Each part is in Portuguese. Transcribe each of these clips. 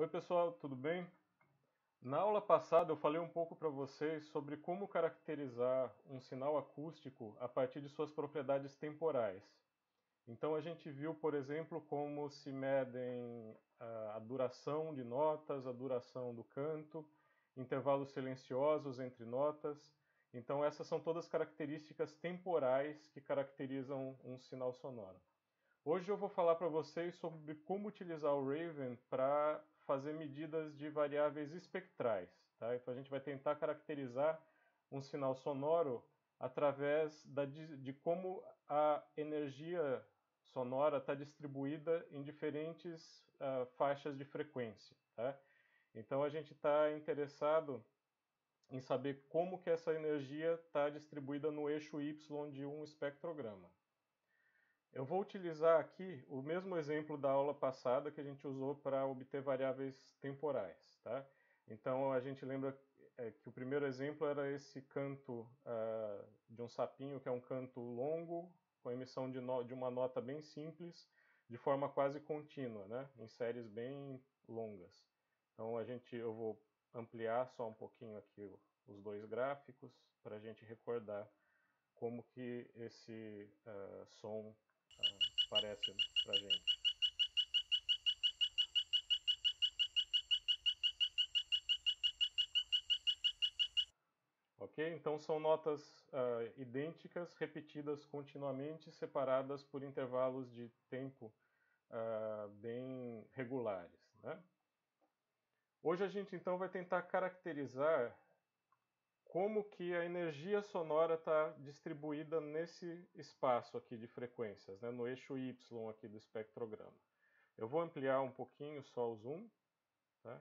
Oi pessoal, tudo bem? Na aula passada eu falei um pouco para vocês sobre como caracterizar um sinal acústico a partir de suas propriedades temporais. Então a gente viu, por exemplo, como se medem a duração de notas, a duração do canto, intervalos silenciosos entre notas. Então essas são todas características temporais que caracterizam um sinal sonoro. Hoje eu vou falar para vocês sobre como utilizar o Raven para fazer medidas de variáveis espectrais. Tá? Então a gente vai tentar caracterizar um sinal sonoro através da, de como a energia sonora está distribuída em diferentes uh, faixas de frequência. Tá? Então a gente está interessado em saber como que essa energia está distribuída no eixo Y de um espectrograma. Eu vou utilizar aqui o mesmo exemplo da aula passada que a gente usou para obter variáveis temporais. Tá? Então a gente lembra é, que o primeiro exemplo era esse canto uh, de um sapinho, que é um canto longo, com emissão de, no, de, uma nota bem simples, de forma quase contínua, né? em séries bem longas. Então a gente, eu vou ampliar só um pouquinho aqui os dois gráficos para a gente recordar como que esse uh, som parece pra gente. Ok? Então são notas uh, idênticas, repetidas continuamente, separadas por intervalos de tempo uh, bem regulares. Né? Hoje a gente então vai tentar caracterizar como que a energia sonora está distribuída nesse espaço aqui de frequências, né, no eixo Y aqui do espectrograma. Eu vou ampliar um pouquinho só o zoom. Tá?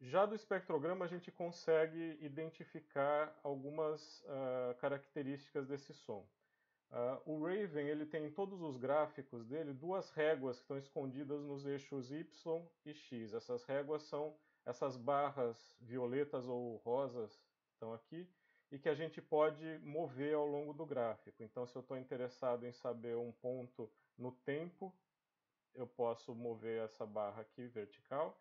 Já do espectrograma a gente consegue identificar algumas uh, características desse som. Uh, o Raven ele tem em todos os gráficos dele duas réguas que estão escondidas nos eixos Y e X. Essas réguas são essas barras violetas ou rosas estão aqui, e que a gente pode mover ao longo do gráfico. Então, se eu estou interessado em saber um ponto no tempo, eu posso mover essa barra aqui vertical.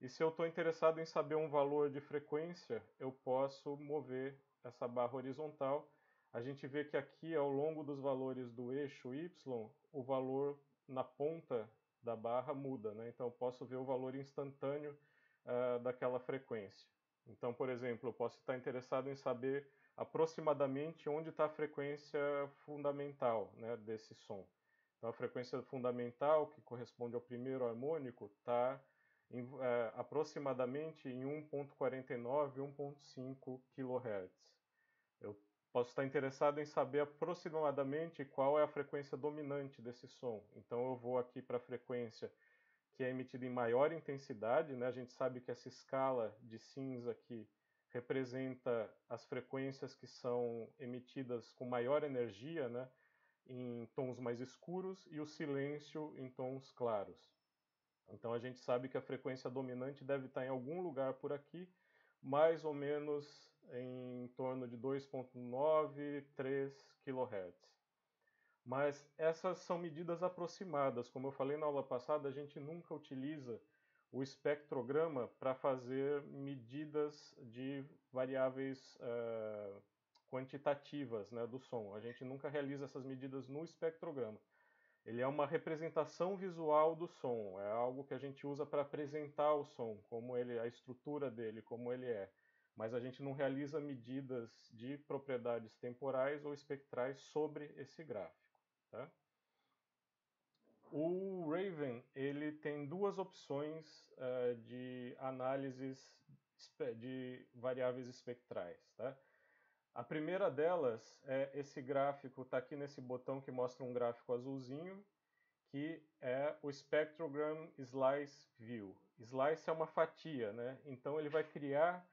E se eu estou interessado em saber um valor de frequência, eu posso mover essa barra horizontal. A gente vê que aqui, ao longo dos valores do eixo Y, o valor na ponta da barra muda. Né? Então, eu posso ver o valor instantâneo uh, daquela frequência. Então, por exemplo, eu posso estar interessado em saber aproximadamente onde está a frequência fundamental né, desse som. Então, a frequência fundamental, que corresponde ao primeiro harmônico, está é, aproximadamente em 1.49, 1.5 kHz. Eu posso estar interessado em saber aproximadamente qual é a frequência dominante desse som. Então, eu vou aqui para a frequência que é emitida em maior intensidade. Né? A gente sabe que essa escala de cinza aqui representa as frequências que são emitidas com maior energia, né? em tons mais escuros, e o silêncio em tons claros. Então a gente sabe que a frequência dominante deve estar em algum lugar por aqui, mais ou menos em torno de 2.9, 3 kHz. Mas essas são medidas aproximadas. Como eu falei na aula passada, a gente nunca utiliza o espectrograma para fazer medidas de variáveis uh, quantitativas né, do som. A gente nunca realiza essas medidas no espectrograma. Ele é uma representação visual do som, é algo que a gente usa para apresentar o som, como ele, a estrutura dele, como ele é. Mas a gente não realiza medidas de propriedades temporais ou espectrais sobre esse gráfico. Tá? O Raven ele tem duas opções uh, de análises de variáveis espectrais. Tá? A primeira delas é esse gráfico, está aqui nesse botão que mostra um gráfico azulzinho, que é o Spectrogram Slice View. Slice é uma fatia, né? então ele vai criar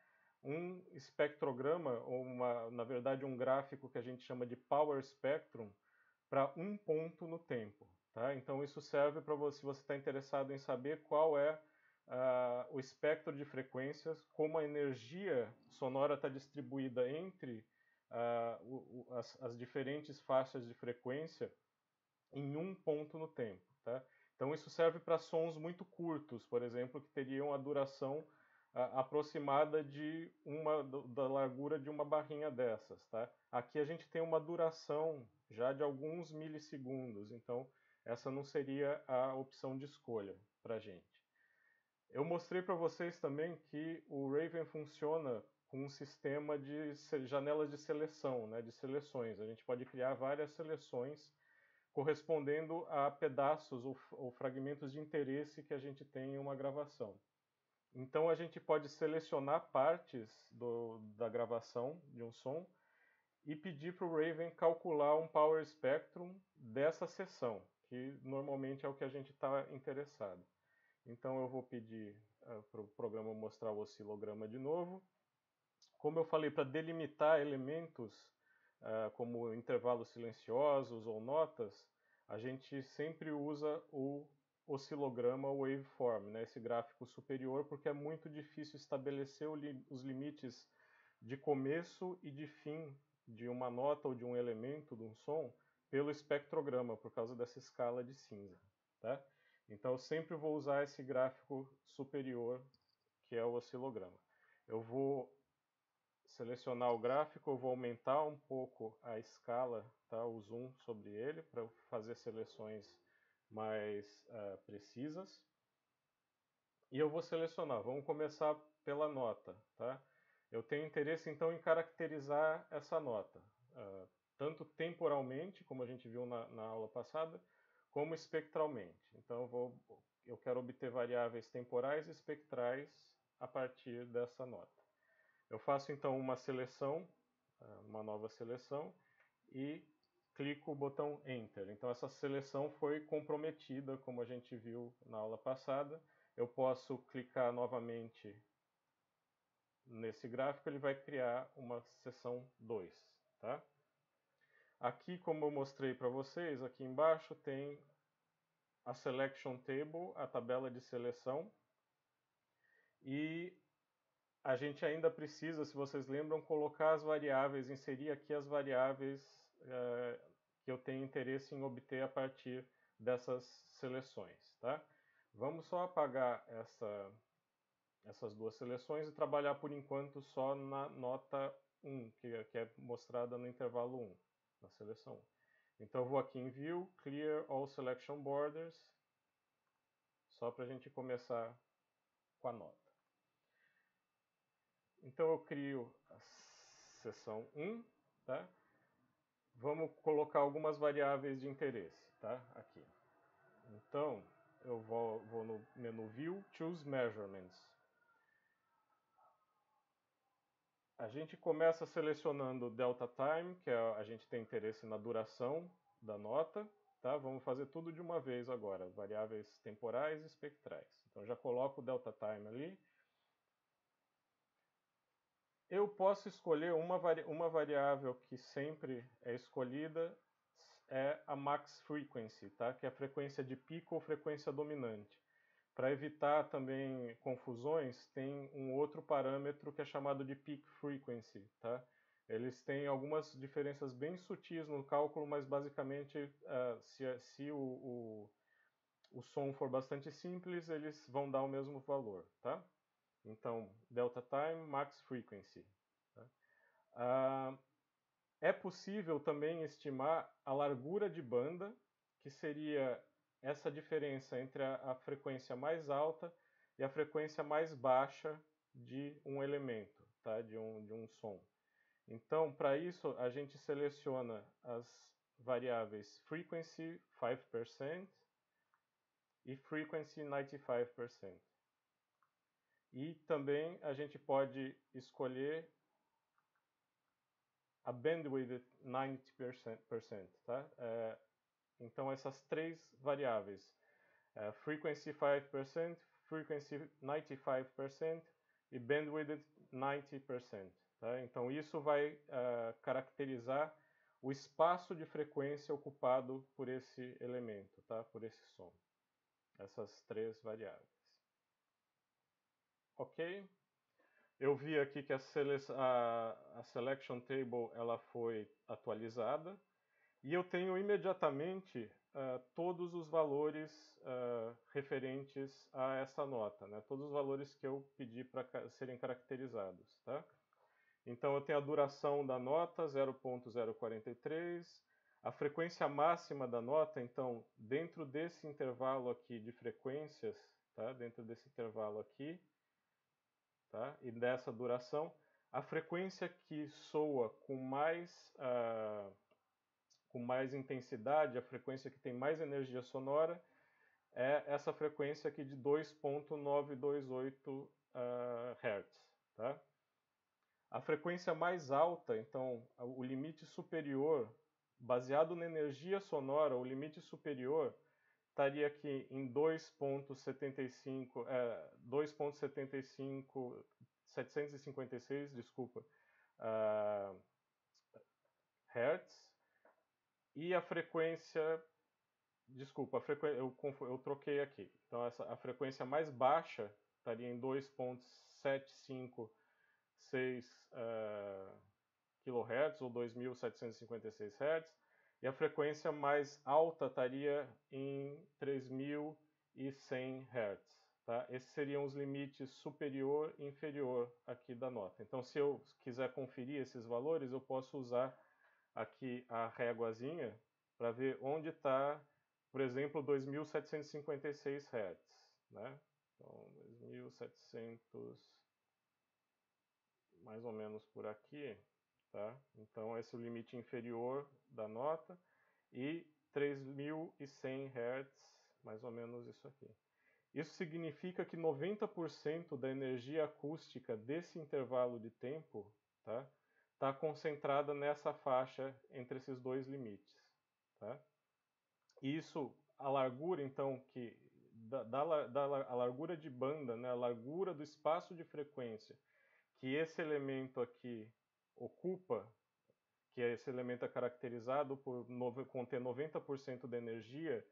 um espectrograma, ou uma, na verdade um gráfico que a gente chama de Power Spectrum, para um ponto no tempo. Tá? Então isso serve para você, se você está interessado em saber qual é uh, o espectro de frequências, como a energia sonora está distribuída entre uh, o, o, as, as, diferentes faixas de frequência em um ponto no tempo. Tá? Então isso serve para sons muito curtos, por exemplo, que teriam a duração aproximada de uma da largura de uma barrinha dessas, tá? Aqui a gente tem uma duração já de alguns milissegundos, então essa não seria a opção de escolha para a gente. Eu mostrei para vocês também que o Raven funciona com um sistema de janelas de seleção, né, de seleções. A gente pode criar várias seleções correspondendo a pedaços ou, ou fragmentos de interesse que a gente tem em uma gravação. Então a gente pode selecionar partes do, da gravação de um som e pedir para o Raven calcular um Power Spectrum dessa sessão, que normalmente é o que a gente está interessado. Então eu vou pedir uh, para o programa mostrar o oscilograma de novo. Como eu falei, para delimitar elementos uh, como intervalos silenciosos ou notas, a gente sempre usa o oscilograma waveform, né, esse gráfico superior, porque é muito difícil estabelecer li os limites de começo e de fim de uma nota ou de um elemento de um som pelo espectrograma, por causa dessa escala de cinza. Tá? Então eu sempre vou usar esse gráfico superior, que é o oscilograma. Eu vou selecionar o gráfico, eu vou aumentar um pouco a escala, tá? o zoom sobre ele, para fazer seleções mais uh, precisas. E eu vou selecionar, vamos começar pela nota. Tá? Eu tenho interesse então em caracterizar essa nota, uh, tanto temporalmente, como a gente viu na, na aula passada, como espectralmente. Então eu, vou, eu quero obter variáveis temporais e espectrais a partir dessa nota. Eu faço então uma seleção, ah, uma nova seleção, e clico o botão Enter. Então essa seleção foi comprometida, como a gente viu na aula passada. Eu posso clicar novamente nesse gráfico, ele vai criar uma seção 2. Tá? Aqui, como eu mostrei para vocês, aqui embaixo tem a Selection Table, a tabela de seleção. E a gente ainda precisa, se vocês lembram, colocar as variáveis, inserir aqui as variáveis é, que eu tenho interesse em obter a partir dessas seleções. Tá? Vamos só apagar essa, essas duas seleções e trabalhar por enquanto só na nota 1, que, que é mostrada no intervalo 1 na seleção. Então eu vou aqui em View, Clear All Selection Borders, só para a gente começar com a nota. Então eu crio a seção 1, tá? Vamos colocar algumas variáveis de interesse, tá? Aqui. Então eu vou, vou no menu View, Choose Measurements. A gente começa selecionando delta time, que é, a gente tem interesse na duração da nota. Tá? Vamos fazer tudo de uma vez agora, variáveis temporais e espectrais. Então já coloco o delta time ali. Eu posso escolher uma, vari uma variável que sempre é escolhida, é a max frequency, tá? que é a frequência de pico ou frequência dominante. Para evitar também confusões, tem um outro parâmetro que é chamado de peak frequency. Tá? Eles têm algumas diferenças bem sutis no cálculo, mas basicamente, uh, se, se o, o, o, som for bastante simples, eles vão dar o mesmo valor. Tá? Então, delta time, max frequency. Tá? Uh, é possível também estimar a largura de banda, que seria essa diferença entre a, a frequência mais alta e a frequência mais baixa de um elemento, tá? de, um, de um som. Então, para isso, a gente seleciona as variáveis frequency 5% e frequency 95%. E também a gente pode escolher a bandwidth 90%, tá? É, então, essas três variáveis, uh, frequency 5%, frequency 95% e bandwidth 90%. Tá? Então, isso vai uh, caracterizar o espaço de frequência ocupado por esse elemento, tá? por esse som. Essas três variáveis. Ok? Eu vi aqui que a, sele a, a selection table ela foi atualizada. E eu tenho imediatamente uh, todos os valores uh, referentes a essa nota, né? todos os valores que eu pedi para serem caracterizados. Tá? Então eu tenho a duração da nota 0.043, a frequência máxima da nota, então dentro desse intervalo aqui de frequências, tá? dentro desse intervalo aqui, tá? e dessa duração, a frequência que soa com mais, uh, com mais intensidade, a frequência que tem mais energia sonora, é essa frequência aqui de 2.928 uh, Hz. Tá? A frequência mais alta, então, o limite superior, baseado na energia sonora, o limite superior estaria aqui em 2.75, é, 2.75 756, desculpa, uh, Hertz, e a frequência, desculpa, a frequ... eu, eu troquei aqui. Então essa, a frequência mais baixa estaria em 2.756 uh, kHz ou 2.756 Hz, e a frequência mais alta estaria em 3.100 Hz. Tá? Esses seriam os limites superior e inferior aqui da nota. Então, se eu quiser conferir esses valores, eu posso usar aqui a réguazinha para ver onde está, por exemplo, 2.756 Hz. Né? Então, 2.700, mais ou menos por aqui. Tá? Então, esse é o limite inferior da nota. E 3.100 Hz, mais ou menos isso aqui. Isso significa que 90% da energia acústica desse intervalo de tempo tá, tá concentrada nessa faixa entre esses dois limites. Tá? Isso, a largura, então, que da, da, da a largura de banda, né, a largura do espaço de frequência que esse elemento aqui ocupa, que esse elemento é caracterizado por conter 90% da energia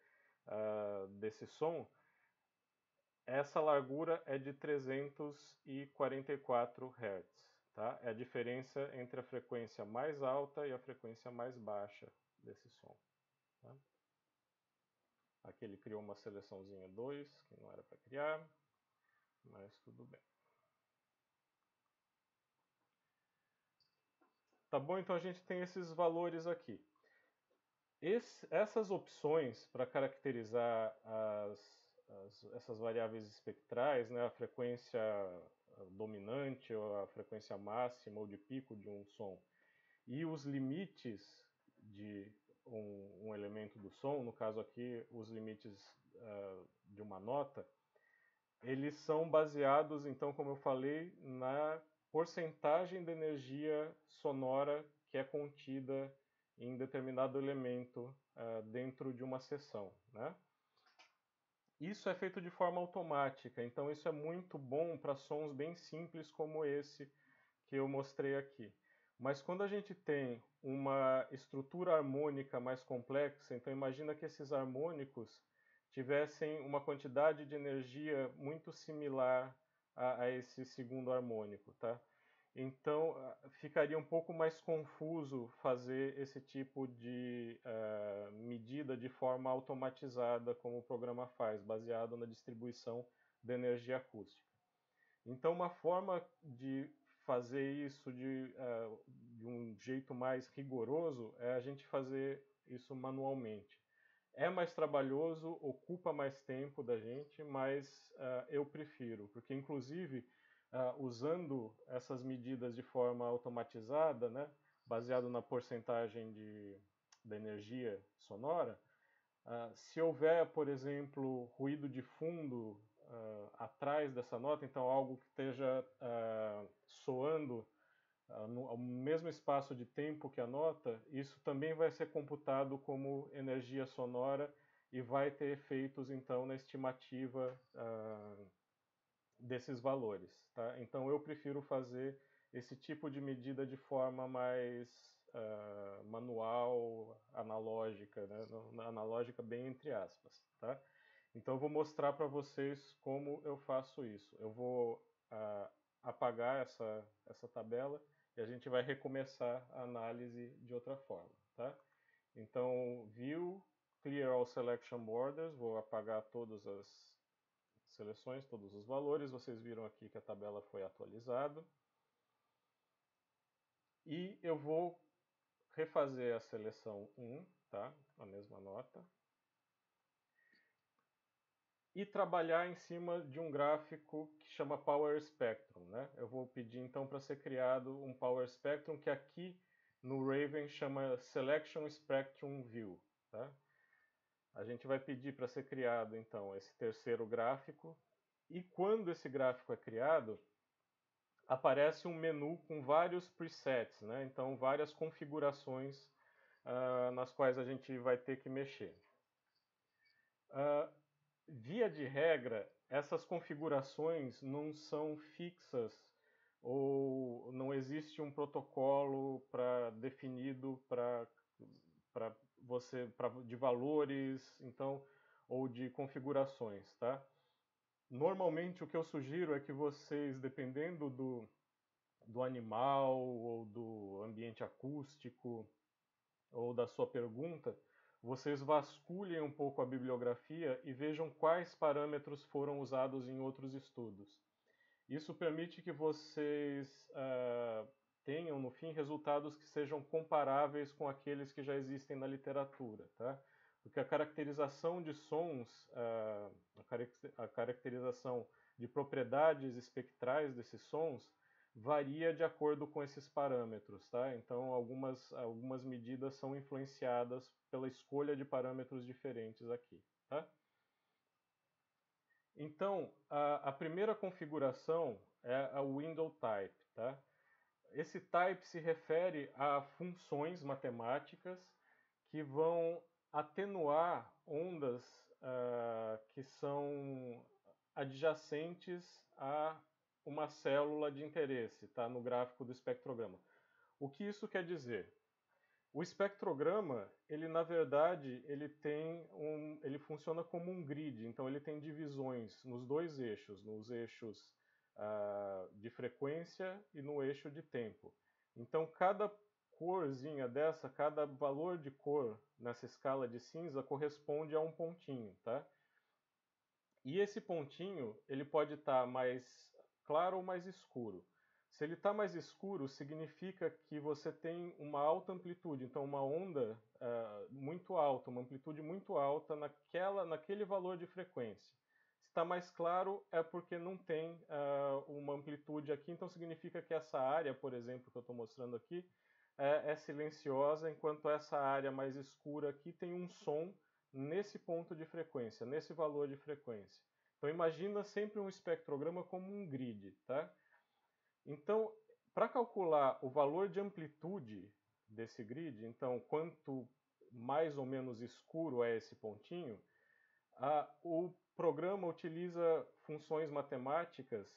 uh, desse som, essa largura é de 344 Hz. Tá? É a diferença entre a frequência mais alta e a frequência mais baixa desse som. Tá? Aqui ele criou uma seleçãozinha 2, que não era para criar, mas tudo bem. Tá bom? Então a gente tem esses valores aqui. Esse, essas opções para caracterizar as as, essas variáveis espectrais, né, a frequência dominante ou a frequência máxima ou de pico de um som e os limites de um, um elemento do som, no caso aqui os limites uh, de uma nota, eles são baseados, então, como eu falei, na porcentagem de energia sonora que é contida em determinado elemento uh, dentro de uma sessão, né? Isso é feito de forma automática, então isso é muito bom para sons bem simples como esse que eu mostrei aqui. Mas quando a gente tem uma estrutura harmônica mais complexa, então imagina que esses harmônicos tivessem uma quantidade de energia muito similar a, a esse segundo harmônico, tá? Então, ah, ficaria um pouco mais confuso fazer esse tipo de uh, medida de forma automatizada, como o programa faz, baseado na distribuição da energia acústica. Então, uma forma de fazer isso de, uh, de um jeito mais rigoroso é a gente fazer isso manualmente. É mais trabalhoso, ocupa mais tempo da gente, mas uh, eu prefiro, porque inclusive uh, usando essas medidas de forma automatizada, né, baseado na porcentagem de, da energia sonora, uh, se houver, por exemplo, ruído de fundo uh, atrás dessa nota, então algo que esteja soando no ao mesmo espaço de tempo que a nota, isso também vai ser computado como energia sonora e vai ter efeitos então na estimativa uh, desses valores. Tá? Então eu prefiro fazer esse tipo de medida de forma mais uh, manual, analógica, né? analógica bem entre aspas. Tá? Então eu vou mostrar para vocês como eu faço isso. Eu vou uh, apagar essa, essa tabela e a gente vai recomeçar a análise de outra forma. Tá? Então, view, clear all selection borders, vou apagar todas as seleções, todos os valores. Vocês viram aqui que a tabela foi atualizada. E eu vou refazer a seleção 1, tá? a mesma nota. E trabalhar em cima de um gráfico que chama Power Spectrum. Né? Eu vou pedir então para ser criado um Power Spectrum que aqui no Raven chama Selection Spectrum View. Tá? A gente vai pedir para ser criado então esse terceiro gráfico. E quando esse gráfico é criado, aparece um menu com vários presets, né? então várias configurações uh, nas quais a gente vai ter que mexer. Uh, via de regra, essas configurações não são fixas ou não existe um protocolo para definido para você pra, de valores, então ou de configurações, tá? Normalmente o que eu sugiro é que vocês, dependendo do, do animal ou do ambiente acústico ou da sua pergunta, vocês vasculhem um pouco a bibliografia e vejam quais parâmetros foram usados em outros estudos. Isso permite que vocês uh, tenham, no fim, resultados que sejam comparáveis com aqueles que já existem na literatura. Tá? porque a caracterização de sons, a caracterização de propriedades espectrais desses sons varia de acordo com esses parâmetros, tá? Então algumas, algumas medidas são influenciadas pela escolha de parâmetros diferentes aqui, tá? Então, a, a primeira configuração é a window type, tá? Esse type se refere a funções matemáticas que vão atenuar ondas uh, que são adjacentes a uma célula de interesse, tá? no gráfico do espectrograma. O que isso quer dizer? O espectrograma, ele na verdade, ele tem um, ele funciona como um grid, então ele tem divisões nos dois eixos, nos eixos uh, de frequência e no eixo de tempo. Então cada corzinha dessa, cada valor de cor nessa escala de cinza corresponde a um pontinho, tá? E esse pontinho, ele pode estar tá mais claro ou mais escuro. Se ele está mais escuro, significa que você tem uma alta amplitude, então uma onda uh, muito alta, uma amplitude muito alta naquela, naquele valor de frequência. Está mais claro, é porque não tem uh, uma amplitude aqui, então significa que essa área, por exemplo, que eu estou mostrando aqui, é, é silenciosa, enquanto essa área mais escura aqui tem um som nesse ponto de frequência, nesse valor de frequência. Então imagina sempre um espectrograma como um grid, tá? Então, para calcular o valor de amplitude desse grid, então quanto mais ou menos escuro é esse pontinho, a, o programa utiliza funções matemáticas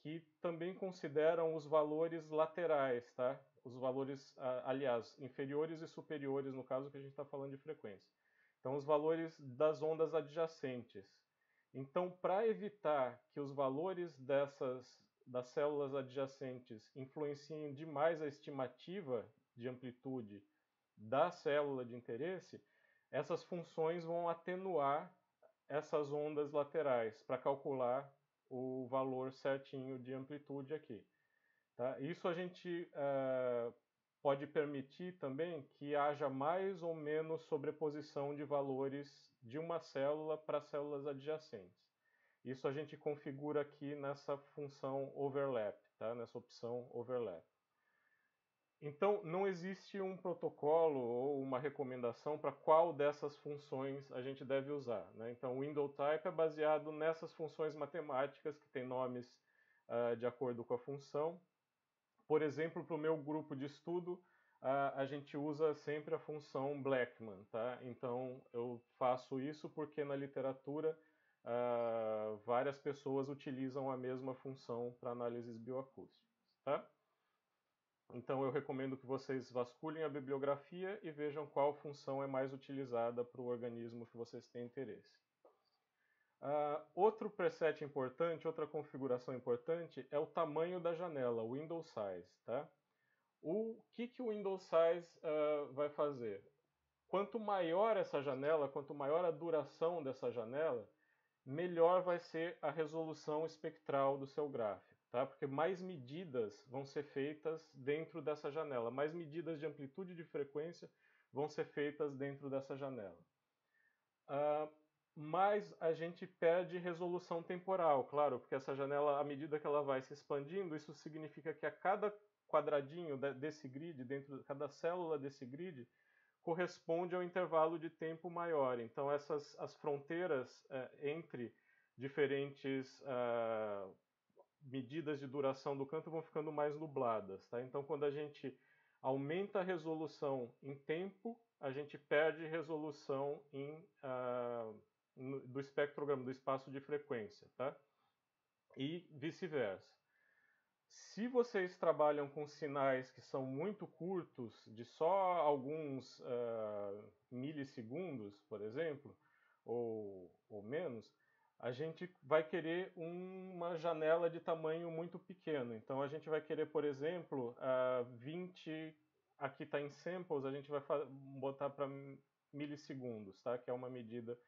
que também consideram os valores laterais, tá? os valores, aliás, inferiores e superiores, no caso que a gente está falando de frequência. Então, os valores das ondas adjacentes. Então, para evitar que os valores dessas das células adjacentes influenciem demais a estimativa de amplitude da célula de interesse, essas funções vão atenuar essas ondas laterais para calcular o valor certinho de amplitude aqui. Tá? Isso a gente uh, pode permitir também que haja mais ou menos sobreposição de valores de uma célula para células adjacentes. Isso a gente configura aqui nessa função overlap, tá? nessa opção overlap. Então, não existe um protocolo ou uma recomendação para qual dessas funções a gente deve usar. Né? Então, o window type é baseado nessas funções matemáticas que têm nomes uh, de acordo com a função por exemplo, para o meu grupo de estudo, a, a, gente usa sempre a função Blackman, tá? Então eu faço isso porque na literatura uh, várias pessoas utilizam a mesma função para análises bioacústicas, tá? Então eu recomendo que vocês vasculhem a bibliografia e vejam qual função é mais utilizada para o organismo que vocês têm interesse. Uh, outro preset importante, outra configuração importante é o tamanho da janela, o window size. Tá? O que, que o window size uh, vai fazer? quanto maior essa janela, quanto maior a duração dessa janela, melhor vai ser a resolução espectral do seu gráfico, tá? Porque mais medidas vão ser feitas dentro dessa janela, mais medidas de amplitude de frequência vão ser feitas dentro dessa janela. Uh, mas a gente perde resolução temporal, claro, porque essa janela, à medida que ela vai se expandindo, isso significa que a cada quadradinho desse grid, dentro de cada célula desse grid, corresponde ao intervalo de tempo maior. Então, essas as fronteiras é, entre diferentes uh, medidas de duração do canto vão ficando mais nubladas. Tá? Então, quando a gente aumenta a resolução em tempo, a gente perde resolução em, uh, no, do espectrograma, do espaço de frequência. Tá? E vice-versa. Se vocês trabalham com sinais que são muito curtos, de só alguns uh, milissegundos, por exemplo, ou, ou menos, a gente vai querer uma janela de tamanho muito pequeno. Então a gente vai querer, por exemplo, uh, 20, aqui está em samples, a gente vai botar para milissegundos, tá? que é uma medida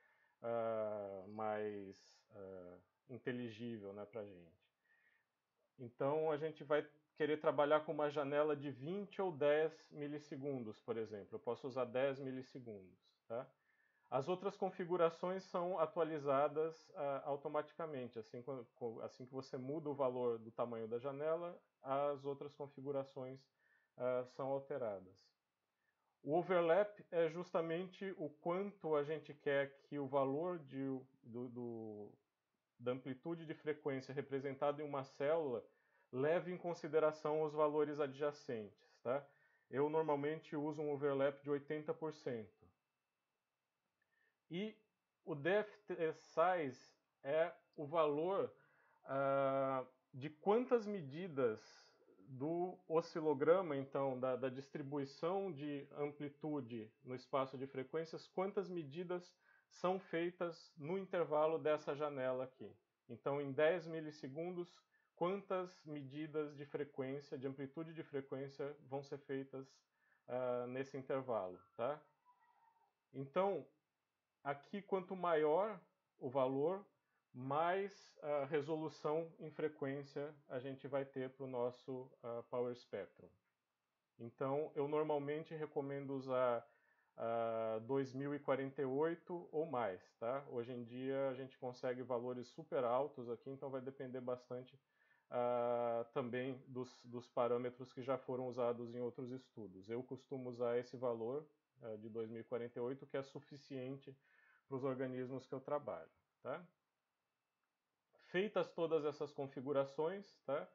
uh, mais uh, inteligível né, para a gente. Então a gente vai querer trabalhar com uma janela de 20 ou 10 milissegundos, por exemplo. Eu posso usar 10 milissegundos. Tá? As outras configurações são atualizadas uh, automaticamente. Assim, assim, que você muda o valor do tamanho da janela, as outras configurações uh, são alteradas. O overlap é justamente o quanto a gente quer que o valor de, do, do, da amplitude de frequência representada em uma célula leve em consideração os valores adjacentes. Tá? Eu normalmente uso um overlap de 80%. E o depth size é o valor uh, de quantas medidas do oscilograma, então, da, da, distribuição de amplitude no espaço de frequências, quantas medidas são feitas no intervalo dessa janela aqui. Então, em 10 milissegundos, quantas medidas de frequência, de amplitude de frequência, vão ser feitas uh, nesse intervalo, tá? Então, aqui, quanto maior o valor, mais uh, resolução em frequência a gente vai ter para o nosso uh, Power Spectrum. Então, eu normalmente recomendo usar uh, 2048 ou mais. Tá? Hoje em dia a gente consegue valores super altos aqui, então vai depender bastante uh, também dos, dos, parâmetros que já foram usados em outros estudos. Eu costumo usar esse valor uh, de 2048, que é suficiente para os organismos que eu trabalho. Tá? Feitas todas essas configurações, tá?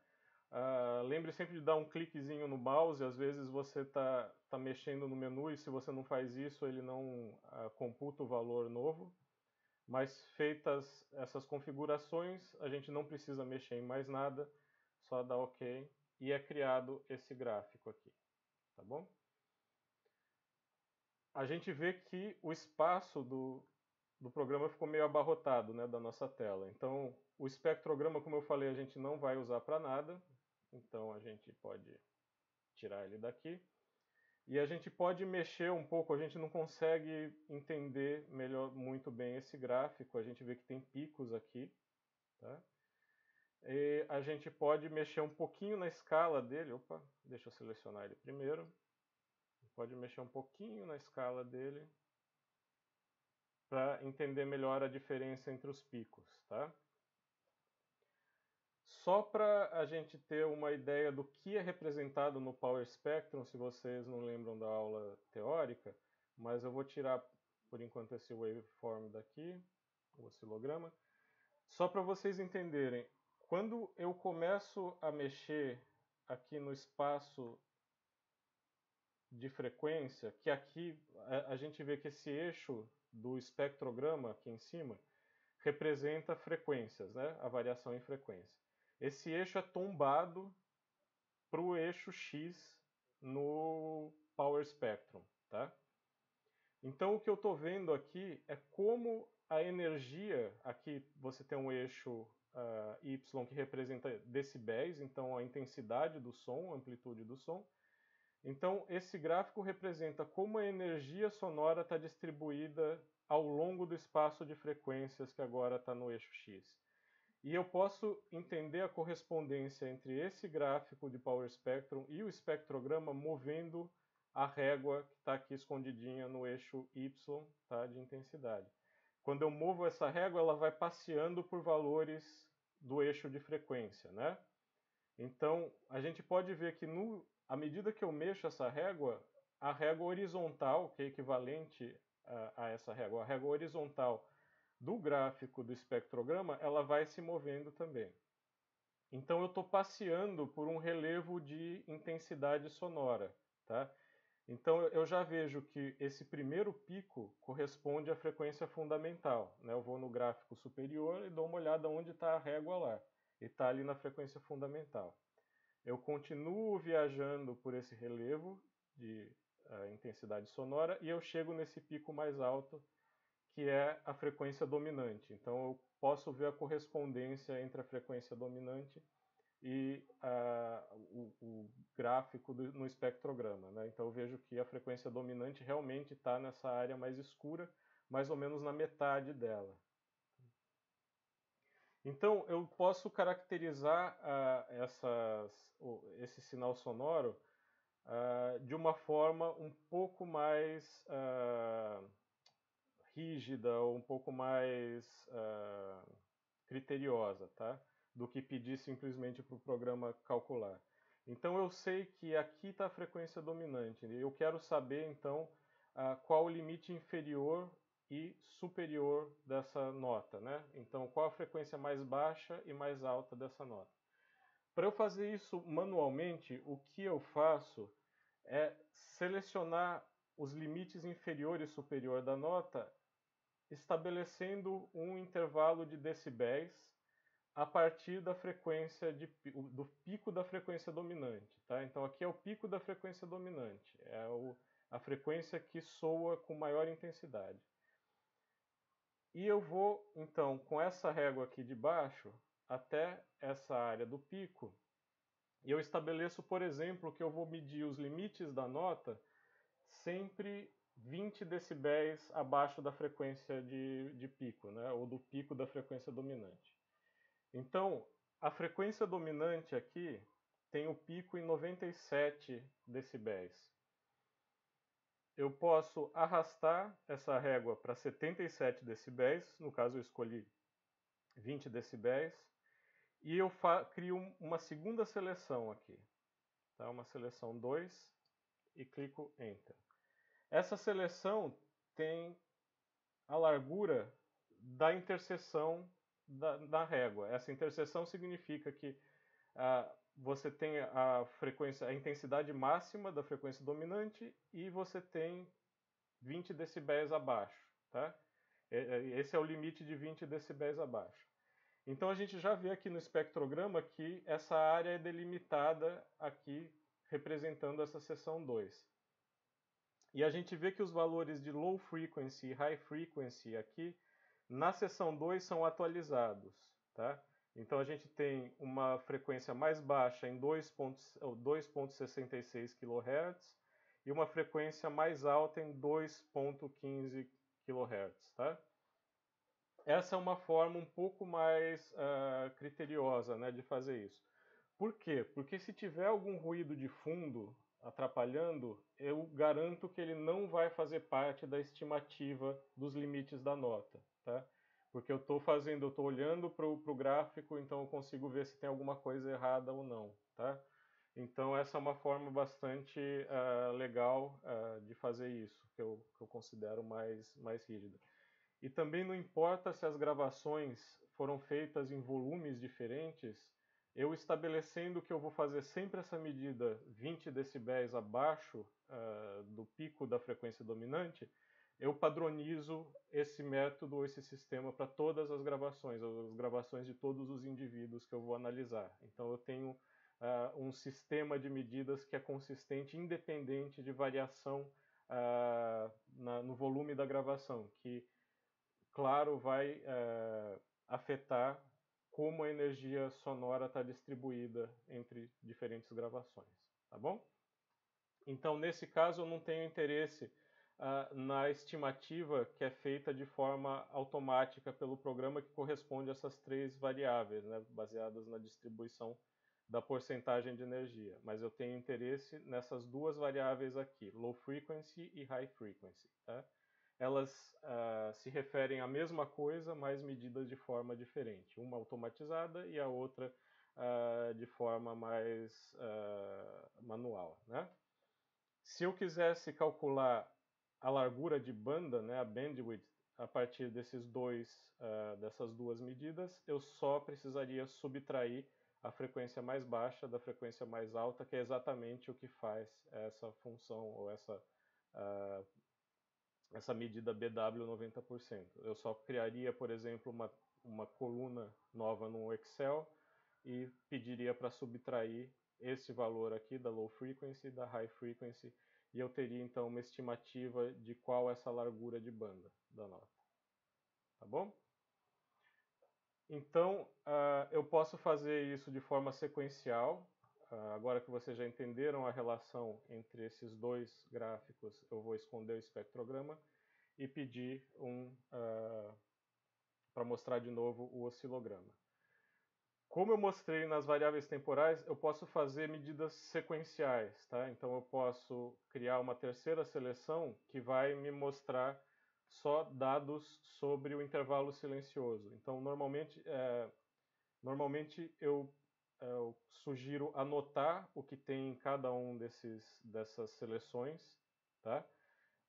Uh, lembre sempre de dar um cliquezinho no mouse, às vezes você está tá mexendo no menu e se você não faz isso ele não uh, computa o valor novo. Mas feitas essas configurações, a gente não precisa mexer em mais nada, só dá OK e é criado esse gráfico aqui, tá bom? A gente vê que o espaço do, do programa ficou meio abarrotado né, da nossa tela. Então, o espectrograma, como eu falei, a gente não vai usar para nada, então a gente pode tirar ele daqui. E a gente pode mexer um pouco, a gente não consegue entender melhor, muito bem esse gráfico, a gente vê que tem picos aqui. Tá? E a gente pode mexer um pouquinho na escala dele, opa, deixa eu selecionar ele primeiro. Pode mexer um pouquinho na escala dele para entender melhor a diferença entre os picos. Tá? Só para a gente ter uma ideia do que é representado no Power Spectrum, se vocês não lembram da aula teórica, mas eu vou tirar por enquanto esse waveform daqui, o oscilograma, só para vocês entenderem. Quando eu começo a mexer aqui no espaço de frequência, que aqui a, gente vê que esse eixo do espectrograma aqui em cima representa frequências, né? a variação em frequência esse eixo é tombado para o eixo X no Power Spectrum. Tá? Então o que eu estou vendo aqui é como a energia, aqui você tem um eixo uh, Y que representa decibéis, então a intensidade do som, a amplitude do som. Então, esse gráfico representa como a energia sonora está distribuída ao longo do espaço de frequências que agora está no eixo X. E eu posso entender a correspondência entre esse gráfico de Power Spectrum e o espectrograma movendo a régua que está aqui escondidinha no eixo Y tá, de intensidade. Quando eu movo essa régua, ela vai passeando por valores do eixo de frequência. Né? Então, a gente pode ver que no, à medida que eu mexo essa régua, a régua horizontal, que é equivalente a, a essa régua, a régua horizontal do gráfico do espectrograma, ela vai se movendo também. Então eu estou passeando por um relevo de intensidade sonora. Tá? Então eu já vejo que esse primeiro pico corresponde à frequência fundamental. Né? Eu vou no gráfico superior e dou uma olhada onde está a régua lá. E está ali na frequência fundamental. Eu continuo viajando por esse relevo de uh, intensidade sonora e eu chego nesse pico mais alto que é a frequência dominante. Então eu posso ver a correspondência entre a frequência dominante e uh, o, o, gráfico do, no espectrograma. Né? Então eu vejo que a frequência dominante realmente está nessa área mais escura, mais ou menos na metade dela. Então eu posso caracterizar uh, essas, uh, esse sinal sonoro ah, de uma forma um pouco mais rígida ou um pouco mais uh, criteriosa, tá? Do que pedir simplesmente para o programa calcular. Então eu sei que aqui está a frequência dominante. Eu quero saber então uh, qual o limite inferior e superior dessa nota, né? Então qual a frequência mais baixa e mais alta dessa nota. Para eu fazer isso manualmente, o que eu faço é selecionar os limites inferior e superior da nota estabelecendo um intervalo de decibéis a partir da frequência de, do pico da frequência dominante. Tá? Então aqui é o pico da frequência dominante, é o, a frequência que soa com maior intensidade. E eu vou, então, com essa régua aqui de baixo até essa área do pico, e eu estabeleço, por exemplo, que eu vou medir os limites da nota sempre 20 decibéis abaixo da frequência de, de pico, né? ou do pico da frequência dominante. Então, a frequência dominante aqui tem o pico em 97 decibéis. Eu posso arrastar essa régua para 77 decibéis, no caso eu escolhi 20 decibéis, e eu crio uma segunda seleção aqui, tá? uma seleção 2, e clico Enter. Essa seleção tem a largura da interseção da, da régua. Essa interseção significa que ah, você tem a frequência, a intensidade máxima da frequência dominante e você tem 20 decibéis abaixo, tá? Esse é o limite de 20 decibéis abaixo. Então a gente já vê aqui no espectrograma que essa área é delimitada aqui representando essa seção 2. E a gente vê que os valores de low frequency e high frequency aqui, na seção 2, são atualizados. Tá? Então a gente tem uma frequência mais baixa em 2.66 kHz e uma frequência mais alta em 2.15 kHz. Tá? Essa é uma forma um pouco mais uh, criteriosa né, de fazer isso. Por quê? Porque se tiver algum ruído de fundo atrapalhando, eu garanto que ele não vai fazer parte da estimativa dos limites da nota, tá? Porque eu estou fazendo, eu estou olhando para o gráfico, então eu consigo ver se tem alguma coisa errada ou não, tá? Então essa é uma forma bastante uh, legal uh, de fazer isso, que eu, que eu considero mais, mais rígida. E também não importa se as gravações foram feitas em volumes diferentes, eu estabelecendo que eu vou fazer sempre essa medida 20 decibéis abaixo uh, do pico da frequência dominante, eu padronizo esse método, esse sistema para todas as gravações, as gravações de todos os indivíduos que eu vou analisar. Então eu tenho uh, um sistema de medidas que é consistente, independente de variação uh, na, no volume da gravação, que, claro, vai afetar como a energia sonora está distribuída entre diferentes gravações, tá bom? Então, nesse caso, eu não tenho interesse uh, na estimativa que é feita de forma automática pelo programa que corresponde a essas três variáveis, né, baseadas na distribuição da porcentagem de energia. Mas eu tenho interesse nessas duas variáveis aqui, low frequency e high frequency. Tá? Elas uh, se referem à mesma coisa, mas medidas de forma diferente. Uma automatizada e a outra uh, de forma mais manual. Né? Se eu quisesse calcular a largura de banda, né, a bandwidth, a partir desses dois, uh, dessas duas medidas, eu só precisaria subtrair a frequência mais baixa da frequência mais alta, que é exatamente o que faz essa função ou essa, uh, essa medida BW 90%. Eu só criaria, por exemplo, uma, uma coluna nova no Excel e pediria para subtrair esse valor aqui da low frequency da high frequency e eu teria então uma estimativa de qual é essa largura de banda da nota. Tá bom? Então, uh, eu posso fazer isso de forma sequencial. Uh, agora que vocês já entenderam a relação entre esses dois gráficos, eu vou esconder o espectrograma e pedir um uh, ah, para mostrar de novo o oscilograma. Como eu mostrei nas variáveis temporais, eu posso fazer medidas sequenciais, tá? Então eu posso criar uma terceira seleção que vai me mostrar só dados sobre o intervalo silencioso. Então normalmente, é, normalmente eu, é, eu, sugiro anotar o que tem em cada um desses, dessas seleções, tá?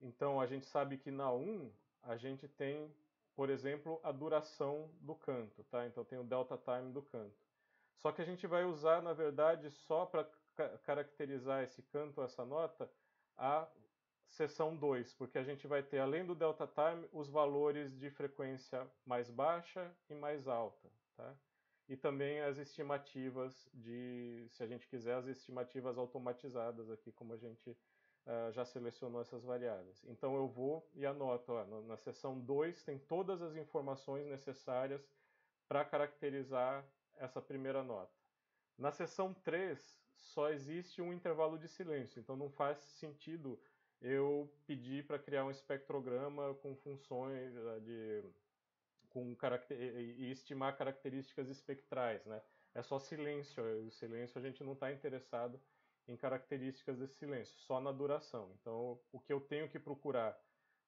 Então a gente sabe que na 1 a gente tem por exemplo, a duração do canto, tá? Então tem o delta time do canto. Só que a gente vai usar, na verdade, só para ca caracterizar esse canto, essa nota, a seção 2, porque a gente vai ter, além do delta time, os valores de frequência mais baixa e mais alta, tá? E também as estimativas de, se a gente quiser, as estimativas automatizadas aqui, como a gente uh, já selecionou essas variáveis. Então eu vou e anoto, ó, na seção 2 tem todas as informações necessárias para caracterizar essa primeira nota. Na seção 3 só existe um intervalo de silêncio, então não faz sentido eu pedir para criar um espectrograma com funções eh, de com e estimar características espectrais, né? É só silêncio, o silêncio a gente não está interessado em características desse silêncio, só na duração. Então, o que eu tenho que procurar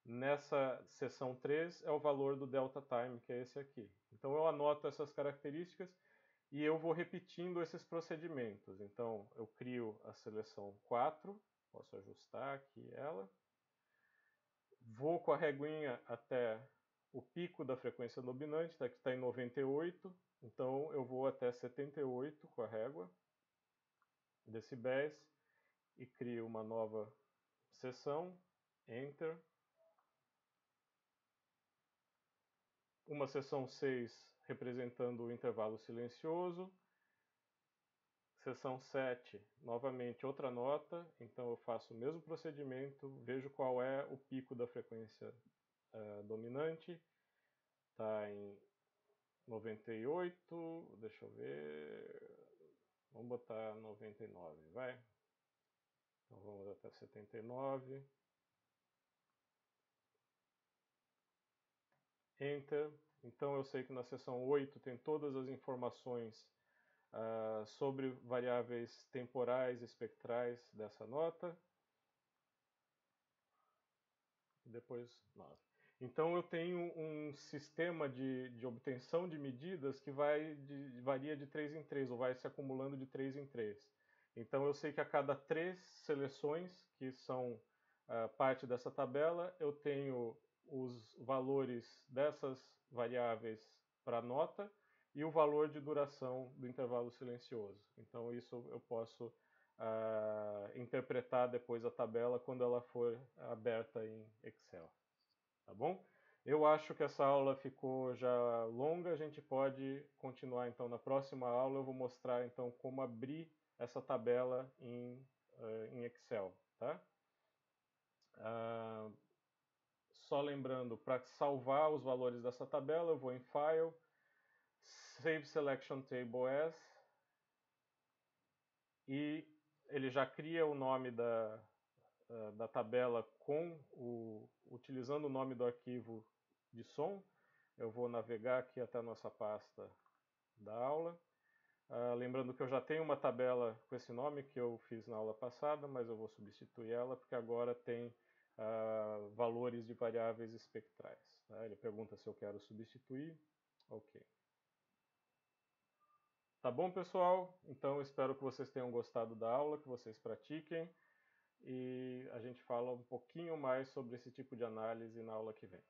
nessa seção 3 é o valor do delta time, que é esse aqui. Então, eu anoto essas características e eu vou repetindo esses procedimentos. Então, eu crio a seleção 4, posso ajustar aqui ela, vou com a reguinha até o pico da frequência dominante, tá, que está em 98, então eu vou até 78 com a régua, decibéis e crio uma nova seção, Enter. Uma seção 6 representando o intervalo silencioso. Seção 7, novamente outra nota, então eu faço o mesmo procedimento, vejo qual é o pico da frequência uh, dominante. Está em 98, deixa eu ver, Vamos botar 99, vai? Então vamos até 79. Enter. Então eu sei que na seção 8 tem todas as informações uh, sobre variáveis temporais espectrais dessa nota. Depois 9. Então eu tenho um sistema de, de obtenção de medidas que vai de, varia de 3 em 3, ou vai se acumulando de 3 em 3. Então eu sei que a cada três seleções, que são uh, parte dessa tabela, eu tenho os valores dessas variáveis para nota e o valor de duração do intervalo silencioso. Então isso eu posso uh, interpretar depois a tabela quando ela for aberta em Excel tá bom? Eu acho que essa aula ficou já longa, a gente pode continuar então na próxima aula. Eu vou mostrar então como abrir essa tabela em, uh, em Excel, tá? Uh, só lembrando, para salvar os valores dessa tabela, eu vou em File, Save Selection Table As, e ele já cria o nome da, da tabela com o, utilizando o nome do arquivo de som. Eu vou navegar aqui até a nossa pasta da aula. Uh, lembrando que eu já tenho uma tabela com esse nome que eu fiz na aula passada, mas eu vou substituir ela porque agora tem uh, valores de variáveis espectrais. Tá? Ele pergunta se eu quero substituir. Ok. Tá bom, pessoal? Então espero que vocês tenham gostado da aula, que vocês pratiquem e a gente fala um pouquinho mais sobre esse tipo de análise na aula que vem.